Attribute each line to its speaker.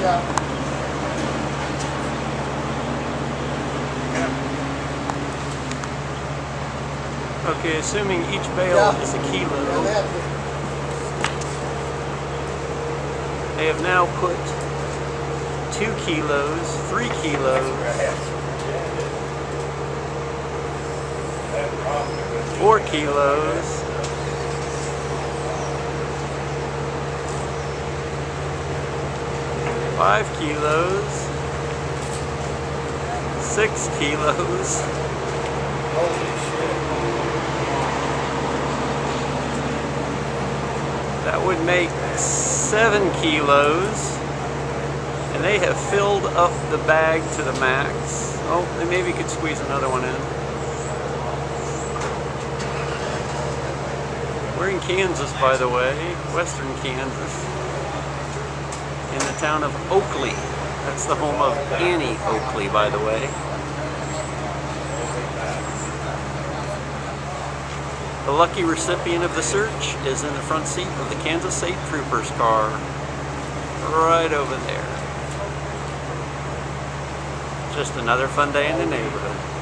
Speaker 1: Yeah.
Speaker 2: Okay, assuming each bale
Speaker 1: Yeah.
Speaker 2: is a kilo,
Speaker 1: they have
Speaker 2: they have now put two kilos, three kilos, four kilos, five kilos, six kilos,
Speaker 1: Holy shit.
Speaker 2: that would make seven kilos. And they have filled up the bag to the max. Oh, they maybe could squeeze another one in. We're in Kansas, by the way, western Kansas, in the town of Oakley. That's the home of Annie Oakley, by the way. The lucky recipient of the search is in the front seat of the Kansas State Troopers car, right over there. Just another fun day in the neighborhood.